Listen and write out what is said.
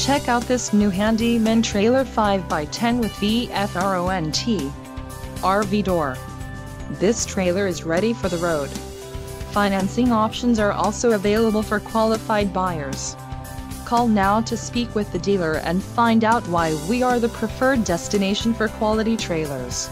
Check out this new handyman trailer 5x10 with VFRONT RV door. This trailer is ready for the road. Financing options are also available for qualified buyers. Call now to speak with the dealer and find out why we are the preferred destination for quality trailers.